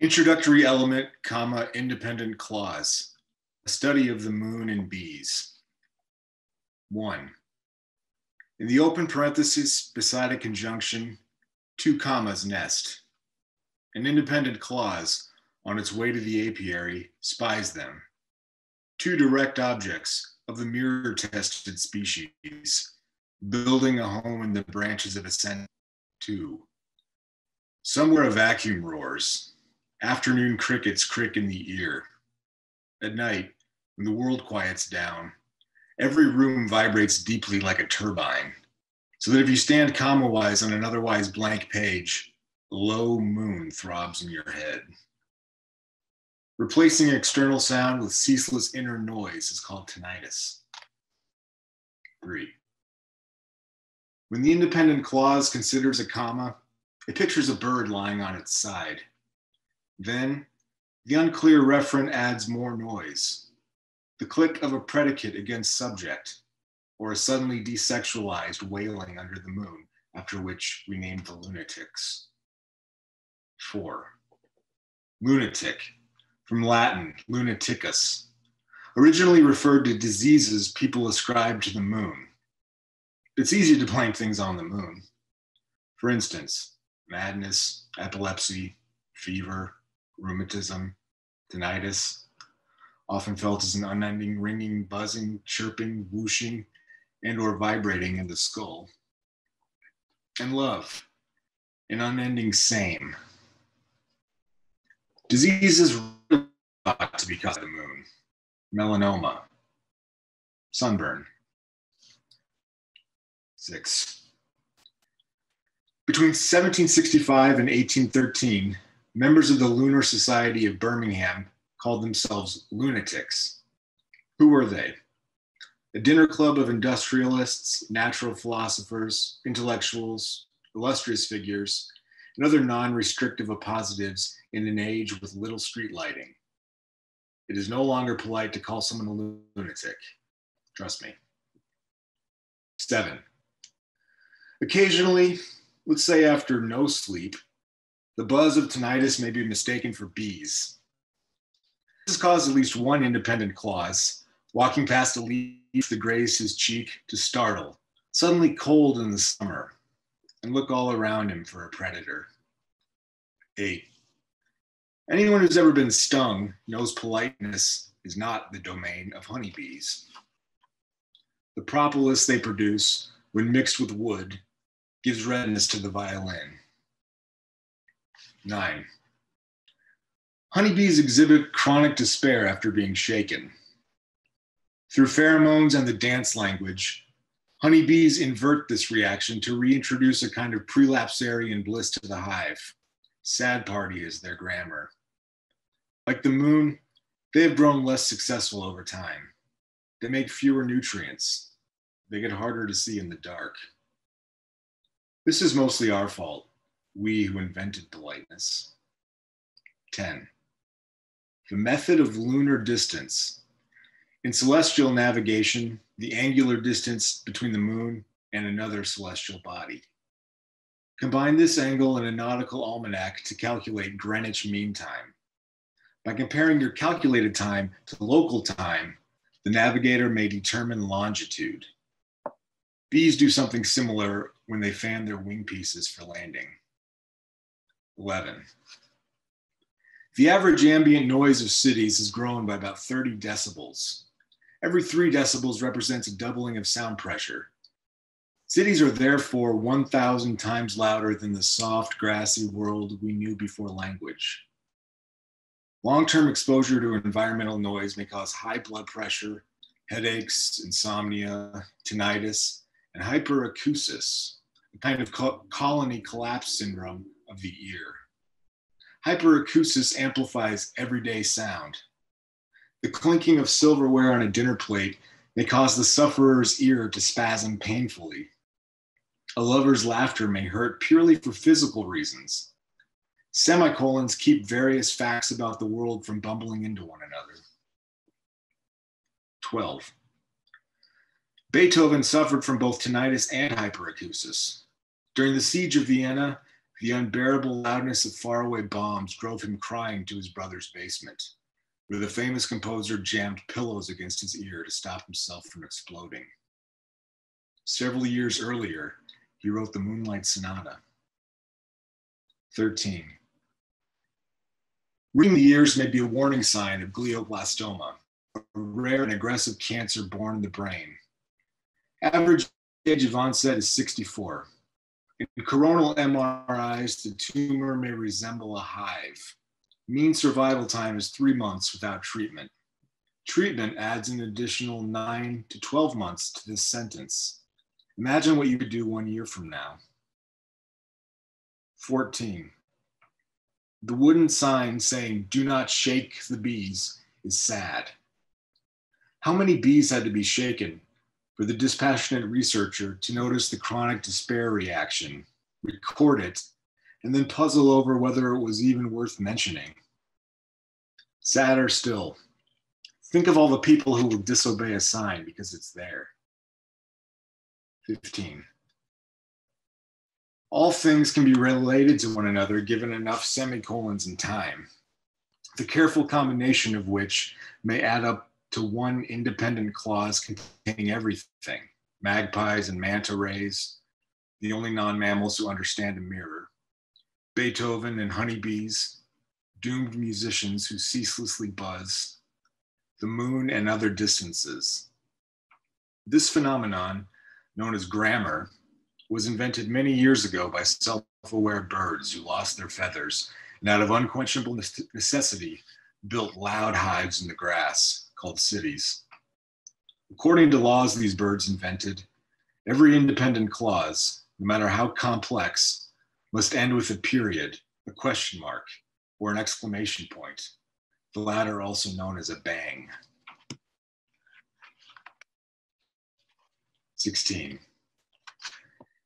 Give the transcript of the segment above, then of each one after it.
Introductory element, comma, independent clause. A study of the moon and bees. One. In the open parenthesis beside a conjunction, two commas nest. An independent clause on its way to the apiary spies them. Two direct objects of the mirror tested species, building a home in the branches of a scent Two. Somewhere a vacuum roars. Afternoon crickets crick in the ear. At night, when the world quiets down, every room vibrates deeply like a turbine, so that if you stand comma-wise on an otherwise blank page, low moon throbs in your head. Replacing external sound with ceaseless inner noise is called tinnitus. Three. When the independent clause considers a comma, it pictures a bird lying on its side. Then the unclear referent adds more noise. The click of a predicate against subject, or a suddenly desexualized wailing under the moon, after which we named the lunatics. Four, lunatic, from Latin, lunaticus, originally referred to diseases people ascribe to the moon. It's easy to blame things on the moon. For instance, madness, epilepsy, fever, rheumatism, tinnitus, often felt as an unending ringing, buzzing, chirping, whooshing, and or vibrating in the skull. And love, an unending same. Diseases thought to be caused by the moon, melanoma, sunburn. Six. Between 1765 and 1813, members of the Lunar Society of Birmingham called themselves lunatics. Who were they? A dinner club of industrialists, natural philosophers, intellectuals, illustrious figures, and other non restrictive appositives in an age with little street lighting. It is no longer polite to call someone a lunatic. Trust me. Seven. Occasionally, let's say after no sleep, the buzz of tinnitus may be mistaken for bees. This has caused at least one independent clause, walking past a leaf that grazed his cheek, to startle, suddenly cold in the summer, and look all around him for a predator. Eight. Anyone who's ever been stung knows politeness is not the domain of honeybees. The propolis they produce, when mixed with wood, gives redness to the violin. Nine. Honeybees exhibit chronic despair after being shaken. Through pheromones and the dance language, honeybees invert this reaction to reintroduce a kind of prelapsarian bliss to the hive. Sad party is their grammar. Like the moon, they have grown less successful over time. They make fewer nutrients. They get harder to see in the dark. This is mostly our fault we who invented politeness. 10. The method of lunar distance. In celestial navigation, the angular distance between the moon and another celestial body. Combine this angle in a nautical almanac to calculate Greenwich Mean Time. By comparing your calculated time to local time, the navigator may determine longitude. Bees do something similar when they fan their wing pieces for landing. 11. The average ambient noise of cities has grown by about 30 decibels. Every three decibels represents a doubling of sound pressure. Cities are therefore 1,000 times louder than the soft, grassy world we knew before language. Long term exposure to environmental noise may cause high blood pressure, headaches, insomnia, tinnitus, and hyperacusis, a kind of co- colony collapse syndrome of the ear. Hyperacusis amplifies everyday sound. The clinking of silverware on a dinner plate may cause the sufferer's ear to spasm painfully. A lover's laughter may hurt purely for physical reasons. Semicolons keep various facts about the world from bumbling into one another. 12. Beethoven suffered from both tinnitus and hyperacusis. During the siege of Vienna, The unbearable loudness of faraway bombs drove him crying to his brother's basement, where the famous composer jammed pillows against his ear to stop himself from exploding. Several years earlier, he wrote the Moonlight Sonata. 13. Reading the ears may be a warning sign of glioblastoma, a rare and aggressive cancer born in the brain. Average age of onset is 64. In coronal MRIs, the tumor may resemble a hive. Mean survival time is three months without treatment. Treatment adds an additional nine to 12 months to this sentence. Imagine what you could do one year from now. 14. The wooden sign saying, do not shake the bees, is sad. How many bees had to be shaken for the dispassionate researcher to notice the chronic despair reaction, record it, and then puzzle over whether it was even worth mentioning. Sadder still, think of all the people who will disobey a sign because it's there. 15. All things can be related to one another given enough semicolons and time, the careful combination of which may add up to one independent clause containing everything magpies and manta rays, the only non mammals who understand a mirror, Beethoven and honeybees, doomed musicians who ceaselessly buzz, the moon and other distances. This phenomenon, known as grammar, was invented many years ago by self aware birds who lost their feathers and, out of unquenchable necessity, built loud hives in the grass called cities. According to laws these birds invented, every independent clause, no matter how complex, must end with a period, a question mark, or an exclamation point, the latter also known as a bang. 16.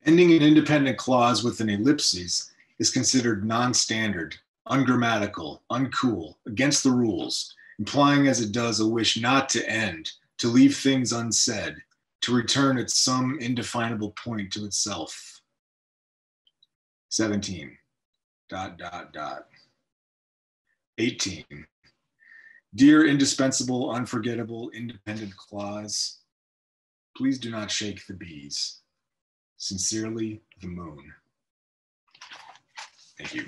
Ending an independent clause with an ellipsis is considered non-standard, ungrammatical, uncool, against the rules, implying as it does a wish not to end, to leave things unsaid, to return at some indefinable point to itself. 17. Dot, dot, dot. 18. Dear indispensable, unforgettable, independent clause, please do not shake the bees. Sincerely, the moon. Thank you.